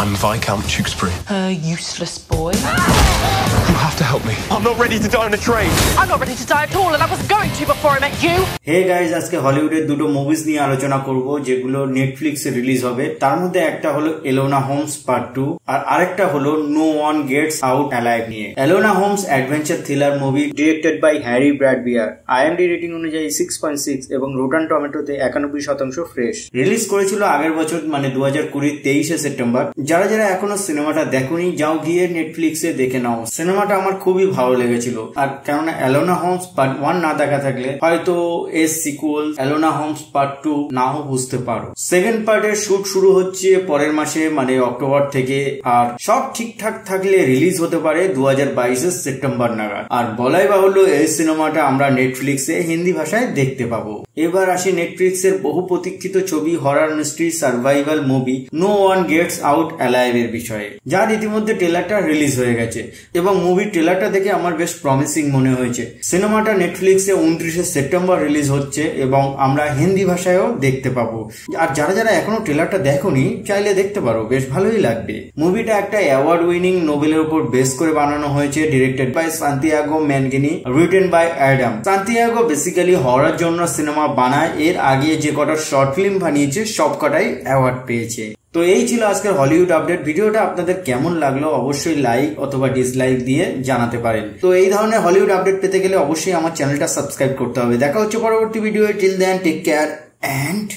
I'm Viscount Tewkesbury. A useless boy. You have to help me. I'm not ready to die on a train. I'm not ready to die at all, and I wasn't going to before I met you. Hey guys আজকে হলিউডের দুটো movies নিয়ে আলোচনা করব যেগুলো নেটফ্লিক্সে release হবে তার মধ্যে একটা হলো এলোনা হোমস পার্ট টু আর আরেকটা হলো no one gets out alive নিয়ে এলোনা Holmes adventure thriller movie directed by Harry Bradbeer IMDb rating অনুযায়ী সিক্স পয়েন্ট সিক্স এবং রোটান টমেটোতে একানব্বই শতাংশ ফ্রেশ রিলিজ করেছিল আগের বছর মানে দু হাজার কুড়ির তেইশে সেপ্টেম্বর যারা যারা এখনও সিনেমাটা দেখোনি, যাও গিয়ে নেটফ্লিক্সে দেখে নাও। সিনেমাটা আমার খুবই ভালো লেগেছিল। আর কেননা অ্যালোনা হোমস পার্ট ওয়ান না দেখা থাকলে হয়তো এস সিকুয়াল অ্যালোনা হোমস পার্ট টু নাও বুঝতে পারো। সেকেন্ড পার্টের শুট শুরু হচ্ছে পরের মাসে মানে অক্টোবর থেকে। আর সব ঠিকঠাক থাকলে রিলিজ হতে পারে দু হাজার বাইশের সেপ্টেম্বর নাগাদ। আর বলাই বাহুল্য, এই সিনেমাটা আমরা নেটফ্লিক্সে হিন্দি ভাষায় দেখতে পাবো। এবার আসি নেটফ্লিক্সের বহু প্রতীক্ষিত ছবি horror mystery survival movie no one gets out alive এর বিষয়ে যার ইতিমধ্যে ট্রেলারটা রিলিজ হয়ে গেছে। এবং মুভির ট্রেলারটা দেখে আমার বেশ প্রমিসিং মনে হয়েছে। সিনেমাটা নেটফ্লিক্সে উনত্রিশে সেপ্টেম্বর রিলিজ হচ্ছে এবং আমরা হিন্দি ভাষায়ও দেখতে পাবো। আর যারা যারা এখনও ট্রেলারটা দেখোনি, চাইলে দেখতে পারো, বেশ ভালোই লাগবে। মুভিটা একটা অ্যাওয়ার্ড উইনিং নোবেলের উপর বেস করে বানানো হয়েছে directed by Santiago ম্যানগিনি written by Adam Santiago basically horror জন্য সিনেমা বানায়, এর আগে যে কটা শর্ট ফিল্ম বানিয়েছে সব কটাই অ্যাওয়ার্ড পেয়েছে। তো এই ছিল আজকের হলিউড আপডেট ভিডিওটা আপনাদের কেমন লাগল অবশ্যই লাইক অথবা ডিসলাইক দিয়ে জানাতে পারেন। তো এই ধরনের হলিউড আপডেট পেতে গেলে অবশ্যই আমার চ্যানেলটা সাবস্ক্রাইব করতে হবে। দেখা হচ্ছে পরবর্তী video till then take care and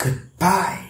goodbye